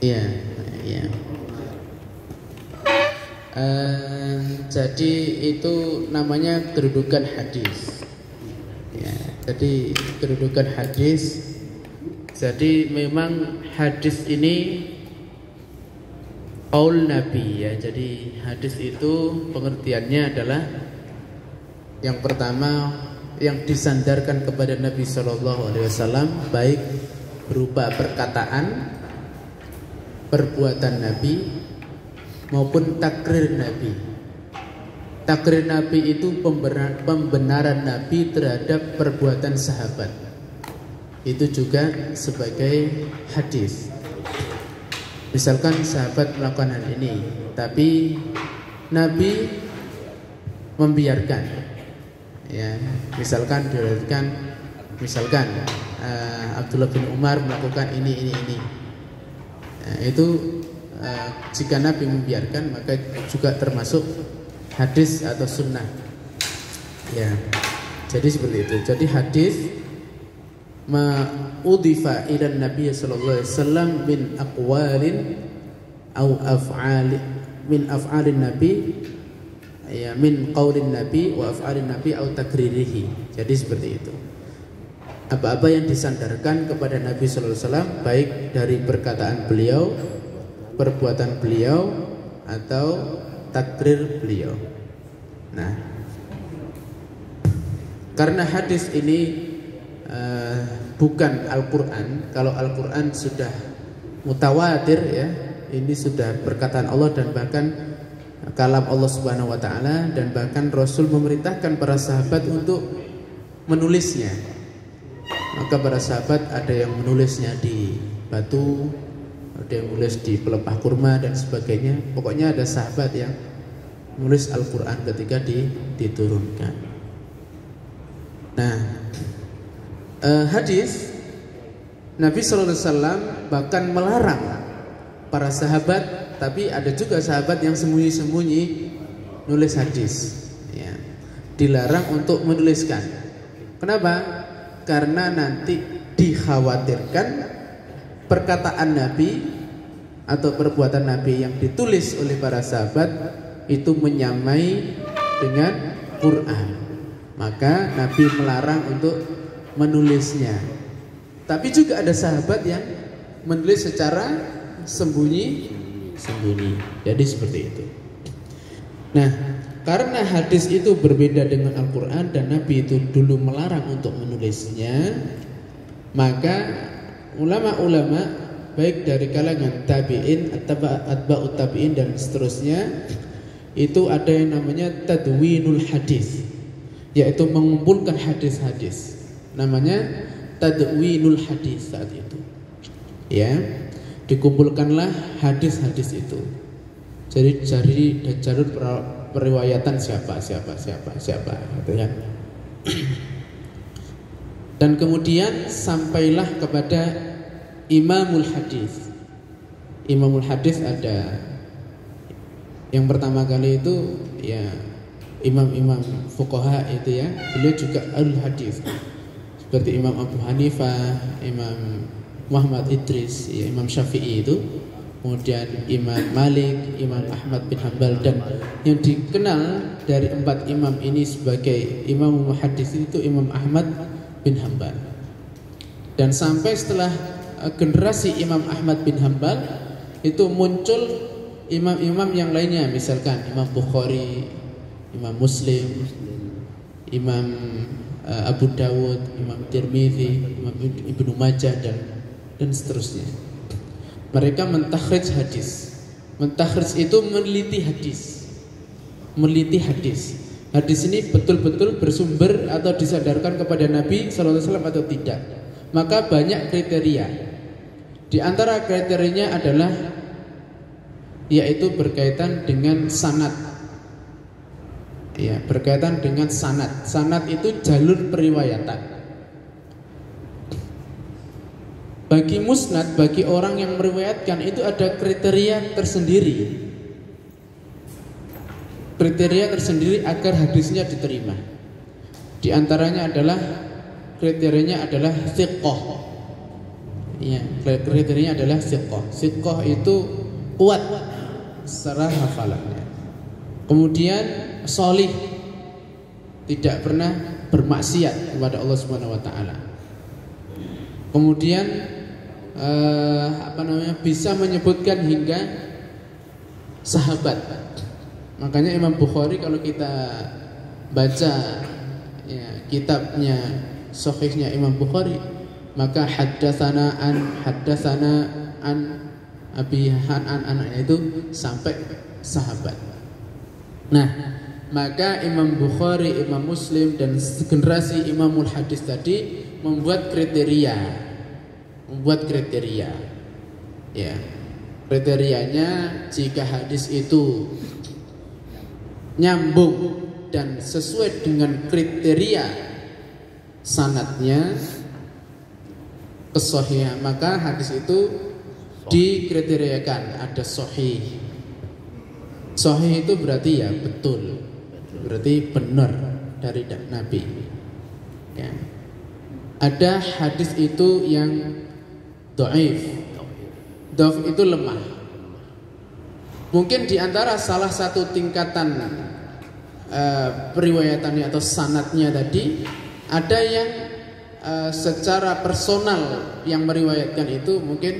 Iya, iya. Uh, jadi itu namanya kedudukan hadis. Ya, jadi kedudukan hadis. Jadi memang hadis ini Qaul Nabi ya. Jadi hadis itu pengertiannya adalah yang pertama yang disandarkan kepada Nabi Shallallahu Alaihi Wasallam baik berupa perkataan, perbuatan Nabi maupun takrir Nabi. Takrir Nabi itu pembenaran Nabi terhadap perbuatan sahabat. Itu juga sebagai hadis. Misalkan sahabat melakukan hal ini, tapi Nabi membiarkan. Ya, misalkan diriwayatkan misalkan uh, Abdullah bin Umar melakukan ini ini ini. Nah, itu uh, jika Nabi membiarkan maka juga termasuk hadis atau sunnah. Ya. Jadi seperti itu. Jadi hadis ma udifa ila Nabi sallallahu alaihi wasallam min aqwalin au af'ali min af'alin Nabi ya min qaulin Nabi wa af'alin Nabi au takririhi. Jadi seperti itu. Apa-apa yang disandarkan kepada Nabi sallallahu alaihi wasallam baik dari perkataan beliau, perbuatan beliau atau takrir beliau. Nah, karena hadis ini uh, bukan Al-Quran. Kalau Al-Quran sudah mutawatir ya, ini sudah perkataan Allah dan bahkan kalam Allah Subhanahu Wa Taala dan bahkan Rasul memerintahkan para sahabat untuk menulisnya. Maka para sahabat ada yang menulisnya di batu, ada yang menulis di pelepah kurma dan sebagainya. Pokoknya ada sahabat yang menulis Al-Quran ketika diturunkan. Nah, uh, hadis Nabi Shallallahu Alaihi Wasallam bahkan melarang para sahabat, tapi ada juga sahabat yang sembunyi-sembunyi nulis hadis, ya. dilarang untuk menuliskan. Kenapa? Karena nanti dikhawatirkan perkataan Nabi atau perbuatan Nabi yang ditulis oleh para sahabat itu menyamai dengan Quran. Maka Nabi melarang untuk menulisnya. Tapi juga ada sahabat yang menulis secara sembunyi sembunyi. Jadi seperti itu. Nah, karena hadis itu berbeda dengan Al-Qur'an dan Nabi itu dulu melarang untuk menulisnya, maka ulama-ulama baik dari kalangan tabi'in, atba'ut tabi'in dan seterusnya itu ada yang namanya tadwinul hadis, yaitu mengumpulkan hadis-hadis namanya tadwinul hadis saat itu. Ya, dikumpulkanlah hadis-hadis itu. Jadi cari dan jalur periwayatan siapa siapa siapa siapa gitu ya. Dan kemudian sampailah kepada imamul hadis. Imamul hadis ada yang pertama kali itu ya imam-imam fuqaha itu ya, beliau juga al hadis seperti Imam Abu Hanifah, Imam Muhammad Idris, ya, Imam Syafi'i itu, kemudian Imam Malik, Imam Ahmad bin Hambal dan yang dikenal dari empat imam ini sebagai imam muhaddis itu Imam Ahmad bin Hambal. Dan sampai setelah uh, generasi Imam Ahmad bin Hambal itu muncul imam-imam yang lainnya misalkan Imam Bukhari, Imam Muslim, Imam Eh, Abu Dawud, Imam Tirmidzi, Imam Ibnu Majah dan dan seterusnya. Mereka mentakhrij hadis. Mentakhrij itu meneliti hadis. Meneliti hadis. Hadis ini betul-betul bersumber atau disadarkan kepada Nabi SAW atau tidak. Maka banyak kriteria. Di antara kriterianya adalah yaitu berkaitan dengan sanat ya berkaitan dengan sanat sanat itu jalur periwayatan bagi musnad bagi orang yang meriwayatkan itu ada kriteria tersendiri kriteria tersendiri agar hadisnya diterima di antaranya adalah kriterianya adalah thiqah Ya, kriterianya adalah siqoh. Siqoh itu kuat secara hafalannya. Kemudian solih tidak pernah bermaksiat kepada Allah Subhanahu wa. Kemudian eh, apa namanya? bisa menyebutkan hingga sahabat. Makanya Imam Bukhari kalau kita baca ya, kitabnya sahihnya Imam Bukhari maka haddatsana an haddatsana an Abi Han an anaknya itu sampai sahabat. Nah, maka Imam Bukhari, Imam Muslim dan generasi Imamul Hadis tadi membuat kriteria, membuat kriteria. Ya. Kriterianya jika hadis itu nyambung dan sesuai dengan kriteria sanatnya kesohihan maka hadis itu dikriteriakan ada sohih sohih itu berarti ya betul berarti benar dari Nabi ya. ada hadis itu yang doif. Doif itu lemah. Mungkin di antara salah satu tingkatan uh, periwayatannya atau sanatnya tadi ada yang uh, secara personal yang meriwayatkan itu mungkin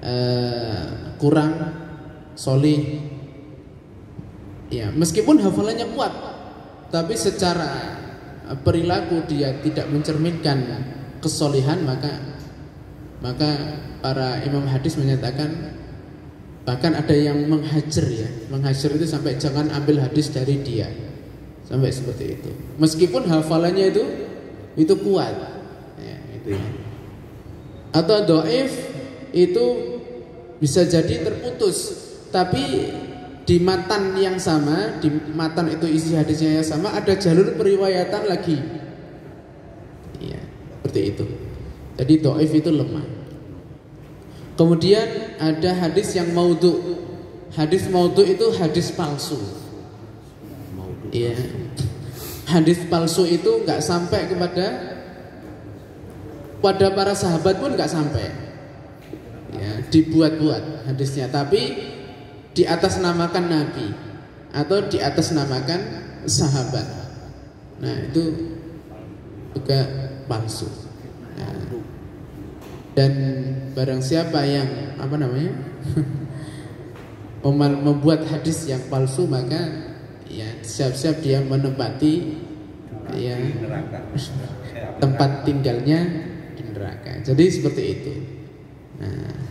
uh, kurang solih. Ya meskipun hafalannya kuat tapi secara perilaku dia tidak mencerminkan kesolihan maka maka para imam hadis menyatakan bahkan ada yang menghajar ya. Menghajar itu sampai jangan ambil hadis dari dia. Sampai seperti itu. Meskipun hafalannya itu itu kuat. Ya, itu ya. atau doif itu bisa jadi terputus. Tapi di matan yang sama di matan itu isi hadisnya yang sama ada jalur periwayatan lagi. Ya seperti itu jadi doif itu lemah. Kemudian ada hadis yang maudhu. Hadis maudhu itu hadis palsu. Ya hadis palsu itu nggak sampai kepada pada para sahabat pun nggak sampai. Ya dibuat-buat hadisnya. Tapi di atas namakan Nabi atau di atas namakan sahabat. Nah itu juga palsu. Dan barang siapa yang apa namanya membuat hadis yang palsu maka ya siap-siap dia menempati ya tempat tinggalnya di neraka. Jadi seperti itu. Nah,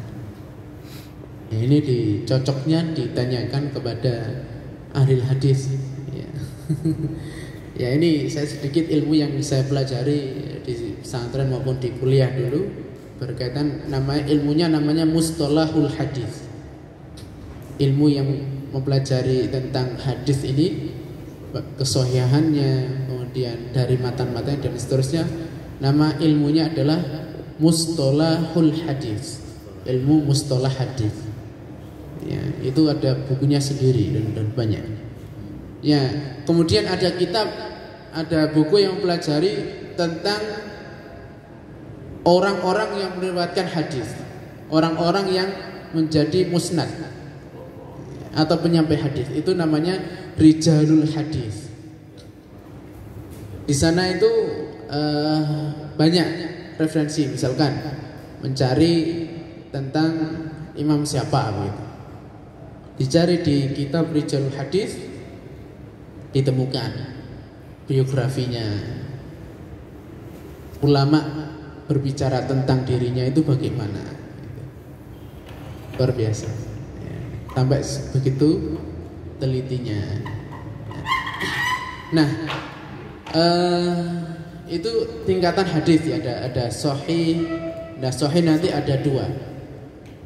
Ya, ini dicocoknya ditanyakan kepada ahli hadis. Ya. ya ini saya sedikit ilmu yang saya pelajari di pesantren maupun di kuliah dulu berkaitan nama ilmunya namanya mustalahul hadis. Ilmu yang mempelajari tentang hadis ini kesohiahannya kemudian dari matan-matan dan seterusnya nama ilmunya adalah mustalahul hadis. Ilmu mustalah hadis. Ya itu ada bukunya sendiri dan, dan banyak. Ya kemudian ada kitab ada buku yang mempelajari tentang orang-orang yang meriwayatkan hadis. Orang-orang yang menjadi musnad atau penyampai hadis. Itu namanya rijalul hadis. Di sana itu uh, banyak referensi. Misalkan mencari tentang imam siapa begitu. Dicari di kitab Rijal Hadis ditemukan biografinya. Ulama berbicara tentang dirinya itu bagaimana? Luar biasa. Sampai begitu telitinya. Nah, uh, itu tingkatan hadis ya ada ada sahih. Nah, sahih nanti ada dua.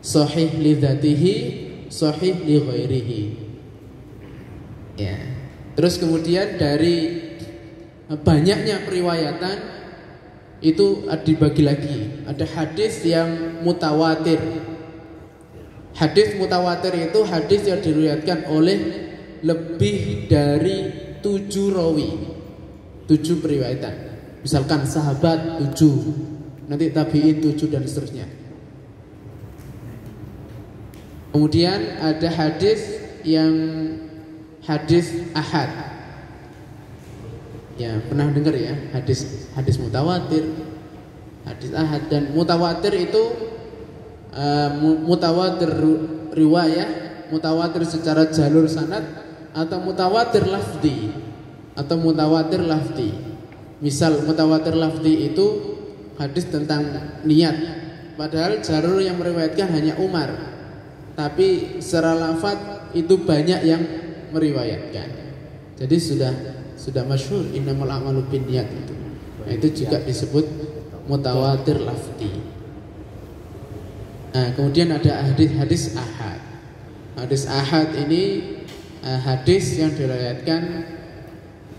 Sahih lidzatihi sahih li. Ya. Terus kemudian dari banyaknya periwayatan itu dibagi lagi. Ada hadis yang mutawatir. Hadis mutawatir itu hadis yang diriwayatkan oleh lebih dari tujuh rawi, tujuh periwayatan. Misalkan sahabat tujuh, nanti tabiin tujuh dan seterusnya. Kemudian ada hadis yang hadis ahad Ya, pernah dengar ya hadis hadis mutawatir, hadis ahad dan mutawatir itu uh, mutawatir riwayah, mutawatir secara jalur sanad atau mutawatir lafdi atau mutawatir lafdi. Misal mutawatir lafdi itu hadis tentang niat, padahal jalur yang meriwayatkan hanya Umar, tapi secara lafad itu banyak yang meriwayatkan. Jadi sudah sudah masyhur innamal a'malu binniyat itu. Nah, itu juga disebut mutawatir lafzi. Nah, kemudian ada hadis-hadis ahad. Hadis ahad ini uh, hadis yang diriwayatkan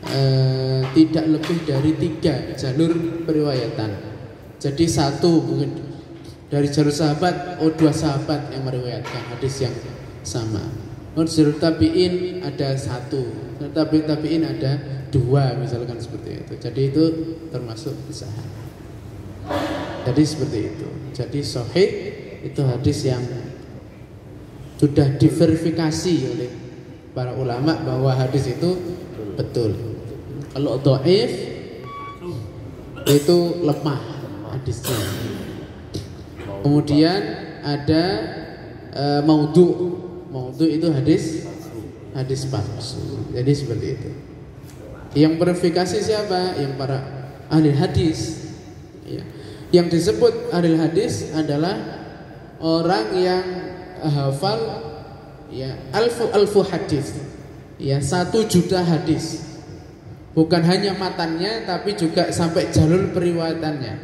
uh, tidak lebih dari tiga jalur periwayatan. Jadi satu mungkin dari jalur sahabat, oh dua sahabat yang meriwayatkan hadis yang sama. Jalur tabiin ada satu, tabiin tabiin ada dua misalkan seperti itu. Jadi itu termasuk usaha. Jadi seperti itu. Jadi sahih itu hadis yang sudah diverifikasi oleh para ulama bahwa hadis itu betul. Kalau doif itu lemah hadisnya. Kemudian ada e, maudhu Maudhu itu hadis hadis palsu. Jadi seperti itu. Yang verifikasi siapa? Yang para ahli hadis. Ya. Yang disebut ahli hadis adalah orang yang hafal ya alfu alfu hadis. Ya, satu juta hadis. Bukan hanya matannya tapi juga sampai jalur periwayatannya.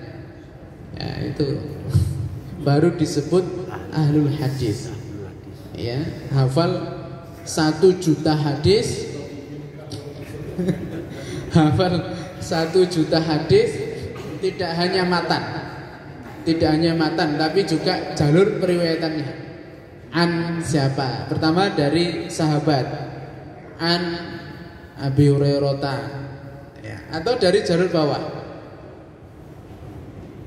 Ya, itu baru disebut ahlul hadis ya hafal satu juta hadis. Hafal satu juta hadis tidak hanya matan. Tidak hanya matan tapi juga jalur periwayatannya. An siapa? Pertama dari sahabat. An Abi Hurairah. Ya, atau dari jalur bawah.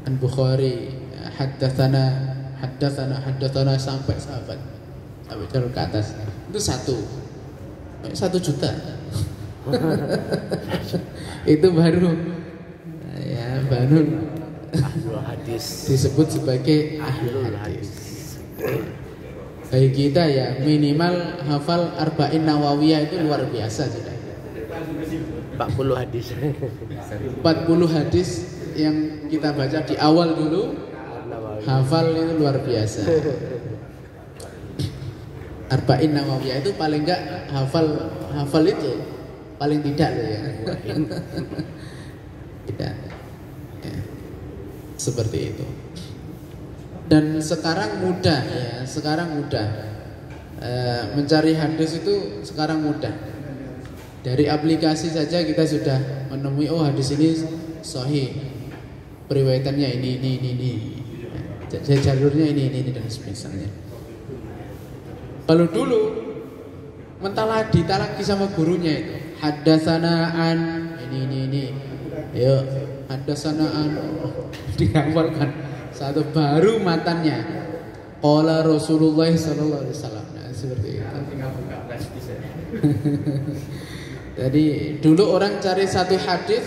An Bukhari haddatsana haddatsana haddatsana sampai sahabat jalur ke atas. Itu satu. Satu juta. Itu baru. Ya baru. Hadis. Disebut sebagai ahlul hadis. Bagi kita ya minimal hafal arba'in nawawiyah itu luar biasa sudah. 40 hadis. 40 hadis yang kita baca di awal dulu hafal itu luar biasa Arba'in Nawawiyah itu paling enggak hafal hafal itu paling tidak loh ya. tidak. Ya. Seperti itu. Dan sekarang mudah ya, sekarang mudah. E, mencari hadis itu sekarang mudah. Dari aplikasi saja kita sudah menemui oh hadis ini sahih. Periwayatannya ini ini ini ini. Jalurnya ini ini, ini dan sebagainya. Kalau dulu mentaladi talaki sama gurunya itu. Hadasanaan ini ini ini. Yuk hadasanaan dihafalkan satu baru matanya. Qala Rasulullah sallallahu alaihi wasallam. Nah, seperti itu. Jadi dulu orang cari satu hadis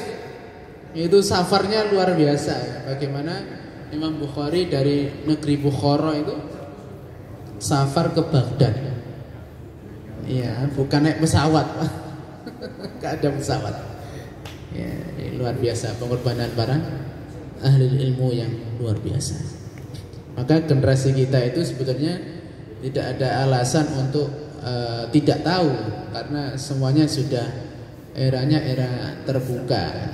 itu safarnya luar biasa. Bagaimana Imam Bukhari dari negeri Bukhara itu safar ke Baghdad. Iya, bukan naik pesawat. Gak ada pesawat. Ya, luar biasa pengorbanan para ahli ilmu yang luar biasa. Maka generasi kita itu sebetulnya tidak ada alasan untuk uh, tidak tahu karena semuanya sudah eranya era terbuka.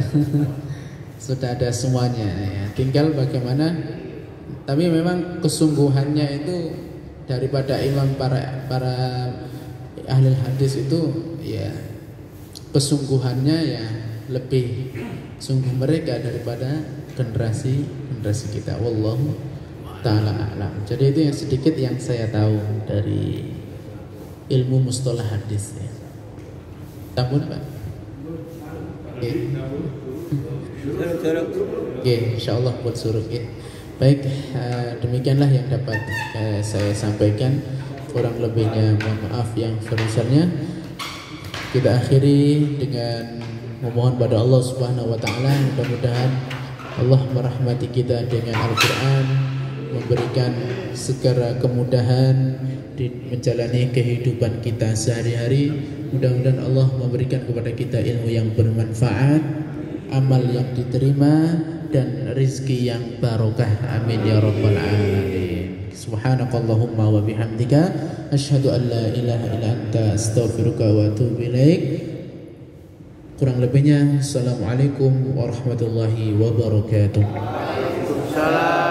sudah ada semuanya ya. Tinggal bagaimana tapi memang kesungguhannya itu daripada imam para para ahli hadis itu ya kesungguhannya ya lebih sungguh mereka daripada generasi generasi kita. Wallahu taala alam. Jadi itu yang sedikit yang saya tahu dari ilmu mustalah hadis ya. Tamun pak? Oke, okay. insyaallah buat suruh ya. Baik, uh, demikianlah yang dapat uh, saya sampaikan. Kurang lebihnya mohon maaf yang sebesarnya. Kita akhiri dengan memohon pada Allah Subhanahu wa taala mudah-mudahan Allah merahmati kita dengan Al-Qur'an, memberikan segera kemudahan di menjalani kehidupan kita sehari-hari. Mudah-mudahan Allah memberikan kepada kita ilmu yang bermanfaat, amal yang diterima dan rizki yang barokah. Amin ya rabbal alamin. Subhanakallahumma wa bihamdika asyhadu an la ilaha illa anta astaghfiruka wa atubu ilaik. Kurang lebihnya assalamualaikum warahmatullahi wabarakatuh. Waalaikumsalam